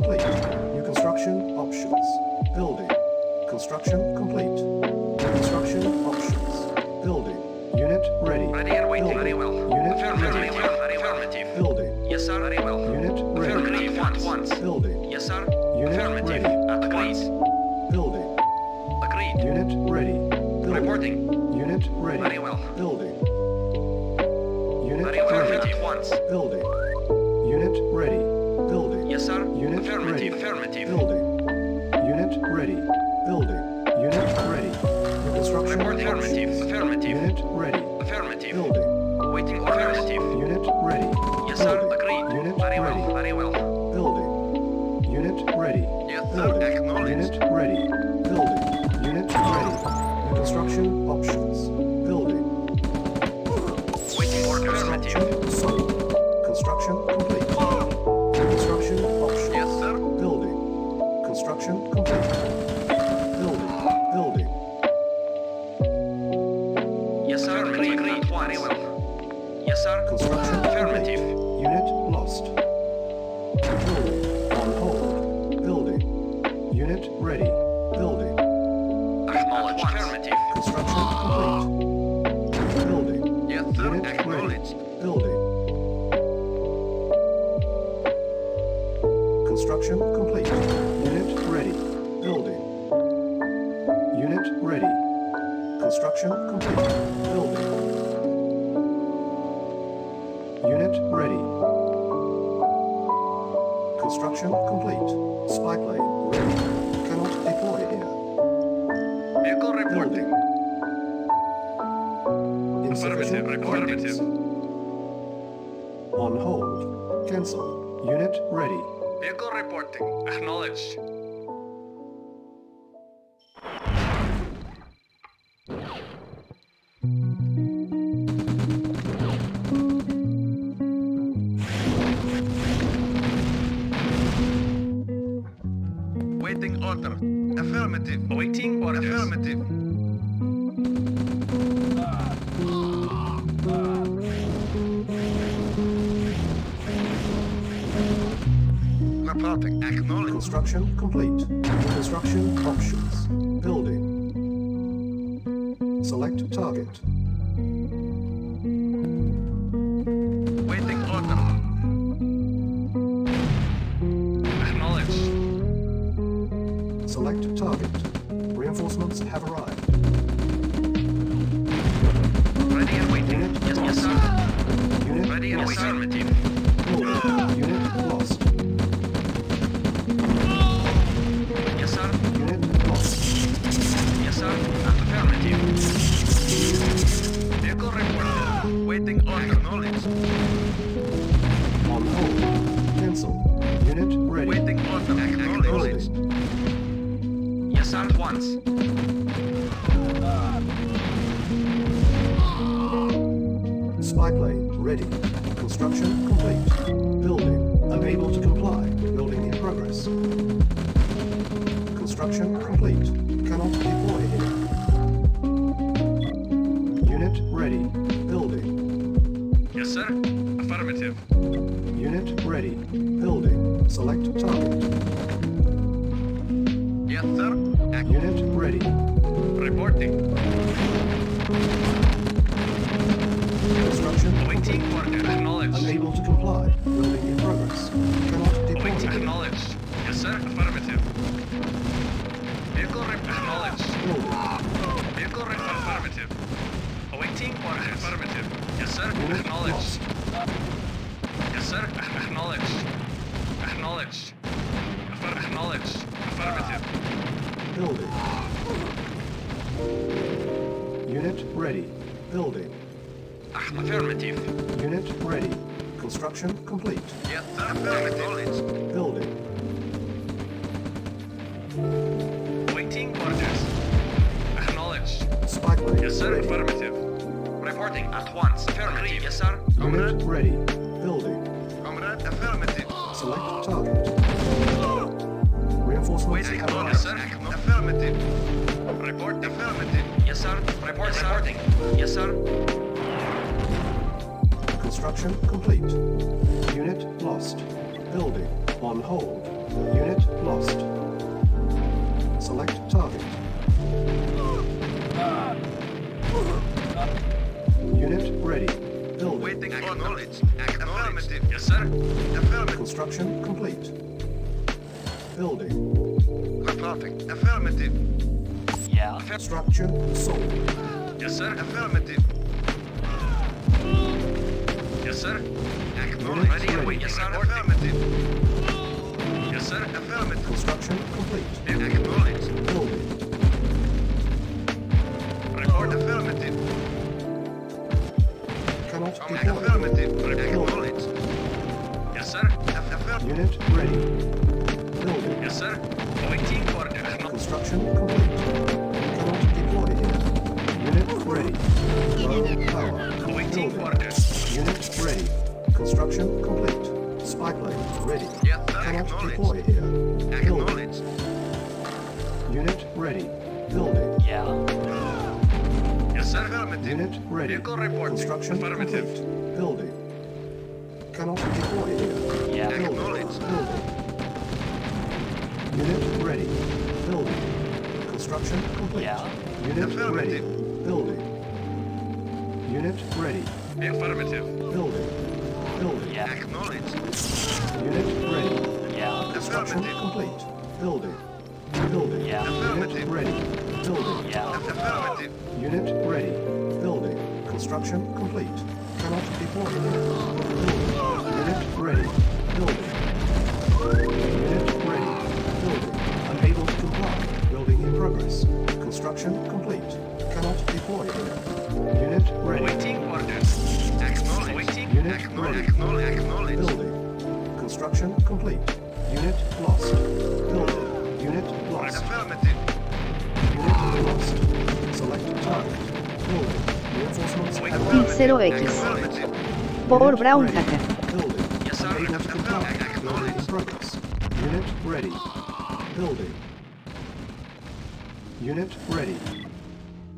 complete. New construction options. Building. Construction complete. New construction options. Building. Unit ready. Ready and waiting. Building. Very well. Unit Affirmative. ready. Very affirmative. Building. Yes, sir. Very well. Unit ready. Affirmative. At once. Building. Yes, sir. Unit Affirmative. ready. Once. Building. Agreed. Unit ready. Building. Reporting. Unit ready. Very well. Building. Unit Very ready. affirmative. At once. Building. Unit ready. Yes, sir. Unit affirmative. ready. Affirmative. Building. Unit ready. Building. Unit ready. Construction Reporting. Affirmative. Affirmative. Unit ready. Affirmative. Building. Waiting. Affirmative. Unit ready. Yes, sir. Building. Agreed. Unit Very ready. well. Very well. Building. Unit ready. Yes, sir. Building. Acknowledged. Unit ready. Building. Unit ready. Construction options. Building. Waiting for Affirmative. Construction Construction complete. Building. Unit ready. Construction complete. Spy plane ready. Cannot deploy here. Vehicle. Insufficient Affirmative, coordinates. On hold. Cancel. Unit ready. Vehicle reporting. Acknowledged. Waiting order. Affirmative. Waiting orders. Affirmative. Reporting. Acknowledged. Construction complete. Construction options. Building. Select target. Once. Spy plane ready. Construction complete. Building unable to comply. Building in progress. Construction complete. Cannot deploy here. Unit ready. Building. Yes, sir. Affirmative. Unit ready. Building. Select target. Yes, sir. Unit ready. reporting. Construction Waiting order. Acknowledged. unable to comply. Building in progress. Cannot deploy Waiting. Acknowledged. Yes, sir. Affirmative. Vehicle rep. Acknowledged. Vehicle rep. Affirmative. Awaiting. Affirmative. Yes, sir. Unit Acknowledged. lost. Yes, sir. Acknowledged. Acknowledged. Affir- acknowledged. Affirmative. Building. Unit ready. Building. Affirmative. Unit ready. Construction complete. Yes, sir. Affirmative. Building. Waiting orders. Acknowledged. Spy plane Yes, sir. ready. Affirmative. Reporting at once. Affirmative. Yes, sir. Unit ready. Building. Comrade. Affirmative. Select target. Reinforcements Waiting have orders, arrived. sir. Affirmative. Report. Affirmative. Yes, sir. Report. Reporting. Yes, sir. Construction complete. Unit lost. Building. On hold. Unit lost. Select target. Unit ready. Building. Waiting Acknowledge. Affirmative. Yes, sir. Affirmative. Construction complete. Building. Reporting. Affirmative. Yeah. Structure sold. Yes, sir. Affirmative. Yes, sir. Acknowledge. Ready and waiting. Yes, sir. Affirmative. Yes, sir. Affirmative. Construction complete. Acknowledge. Building. Report affirmative. Cannot deploy. affirmative. Acknowledge. Yes, sir. Affirmative. Unit ready. Building. Yes, sir. Awaiting order. Acknow- Construction complete. Cannot deploy here. Unit ready. Low power. Awaiting Building. order. Unit ready. Construction complete. Spy plane ready. Yes, sir. Cannot deploy here. Building. Acknowledge. Unit ready. Building. Yeah. Yes, sir. Affirmative. Unit ready. Vehicle reporting. Construction Affirmative. complete. Building. Cannot deploy here. Building. Construction complete. Yeah. Unit ready. Building. Unit ready. Affirmative. Building. Building. Yeah. Acknowledge. Unit ready. Yeah. Construction complete. Building. Building. Yeah. Affirmative. Unit ready. Building. Yeah. Affirmative. Unit ready. Building. Construction complete. Cannot deploy here. Building. Unit ready. Building. Construction complete. Cannot deploy here. Unit ready. Awaiting orders. Acknowledge. Awaiting. Unit Acknowledge. ready. Acknowledge. Acknowledge. Building. Construction complete. Unit lost. Building. Unit lost. Affirmative. Unit lost. Select target. Building. Reinforcements Awaiting have affirmative. X. Affirmative. Por Brown Hacker. Building. Yes, sir. Unable. Acknowledge. Building in progress. Unit ready. Building. Unit ready.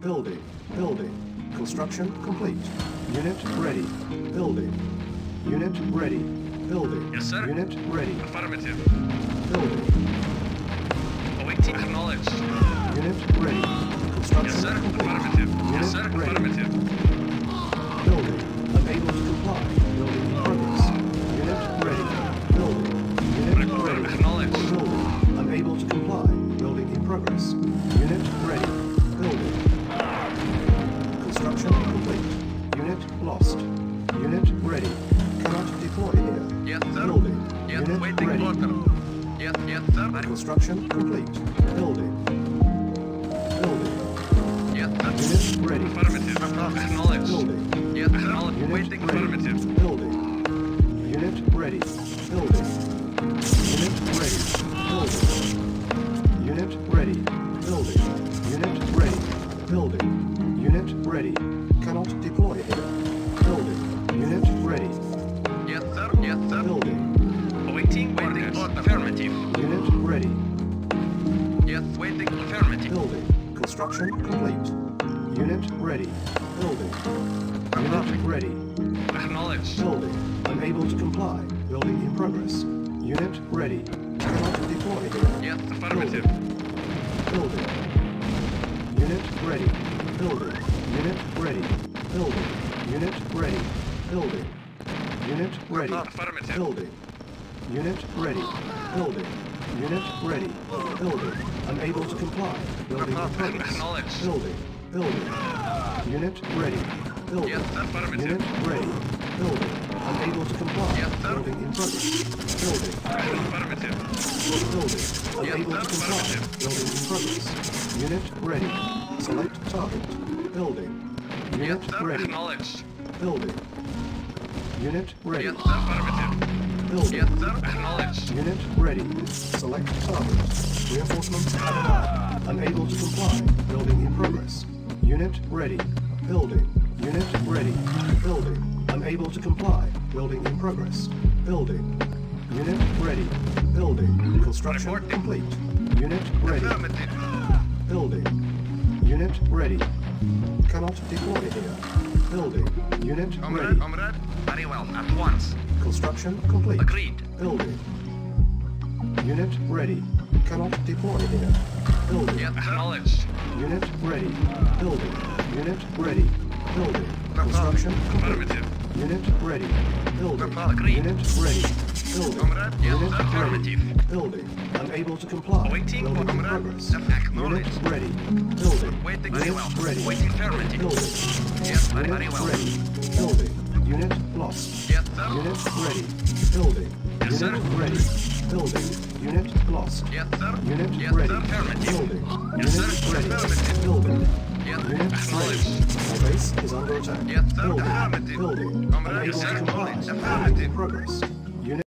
Building. Building. Construction complete. Unit ready. Building. Unit ready. Building. Yes, sir. Unit ready. Affirmative. Building. Awaiting acknowledge. Unit ready. Construction Yes, sir. complete. Affirmative. Unit Yes, sir. ready. Affirmative. Building. Unable to Yes, yes, sir. Construction complete. Building. Building. Yes, sir. Unit ready. Affirmative. Acknowledged. Building. Yes, acknowledged. Unit Waiting ready. affirmative. Building. Unit ready. Building. Unit ready. Building. Unit ready. Building. Unit ready. Building. Unit ready. Cannot deploy here. Building. Unit ready. Yes, sir. Yes, sir. Building. Awaiting orders. Affirmative. Unit ready. Yes, waiting affirmative. Building. Construction complete. Unit ready. Building. Unit ready. Acknowledged. Building. Unable to comply. Building in progress. Unit ready. Cannot deploy. Yes, affirmative. Building. Unit ready. Building. Unit ready. Building. Unit ready. Building. Unit ready. Affirmative. Building. Unit ready. Building. Unit ready. Building. Unable to comply. Building in Building. Building. Unit ready. Building. Yes. Unit ready. Building. Unable to comply. Yes. Building in progress. Building. Affirmative. Building. Unable sir. to comply. Building in progress. Unit ready. Select target. Building. Yes, Unit sir. ready. Building. Unit ready. Yes. Affirmative. Building. Yes, sir. Acknowledged. Unit ready. Select target. Reinforcements hand. Unable to comply. Building in progress. Unit ready. Building. Unit ready. Building. Unable to comply. Building in progress. Building. Unit ready. Building. Construction complete. Unit ready. Building. Unit ready. Cannot deploy here. Building. Unit Comrade, ready. comrade. Very well. At once. Construction complete. Agreed. Building. Unit ready. Cannot deploy here. Building. Acknowledged. Unit ready. Building. Unit ready. Building. Construction complete. Affirmative. Unit ready. Building. Unit ready. Building. Unit ready. affirmative. Building. Unable to comply. Waiting, Building in comrade. progress. Unit ready. Building. Waiting very Unit well. ready. Building. Unit ready. Lost. Unit ready. Building. Yes, Unit sir. Ready. Building. Unit lost. Yes, sir. Unit yes, ready. sir. Building. Yes, Unit sir. ready. Affirmative. Building. Yes, Unit ready. Our base is under attack. Yes, sir. Building. Affirmative. Building. Comrade, Unable yes, to comply. acknowledged. Building Affirmative. progress.